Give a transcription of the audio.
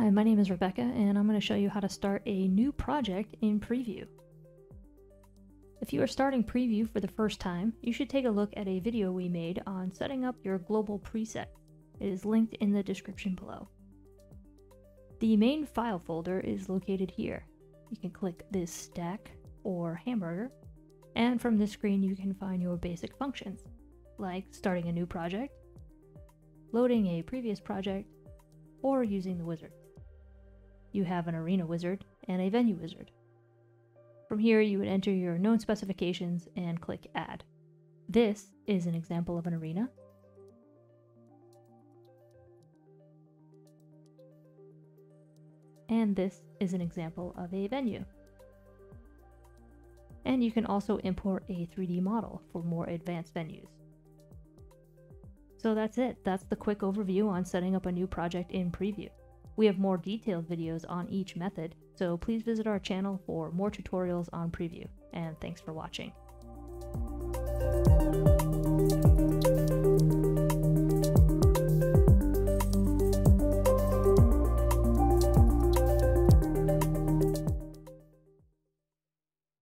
my name is Rebecca and I'm going to show you how to start a new project in Preview. If you are starting Preview for the first time, you should take a look at a video we made on setting up your global preset. It is linked in the description below. The main file folder is located here. You can click this stack or hamburger, and from this screen you can find your basic functions, like starting a new project, loading a previous project, or using the wizard. You have an arena wizard and a venue wizard. From here, you would enter your known specifications and click Add. This is an example of an arena. And this is an example of a venue. And you can also import a 3D model for more advanced venues. So that's it. That's the quick overview on setting up a new project in Preview. We have more detailed videos on each method, so please visit our channel for more tutorials on Preview. And thanks for watching.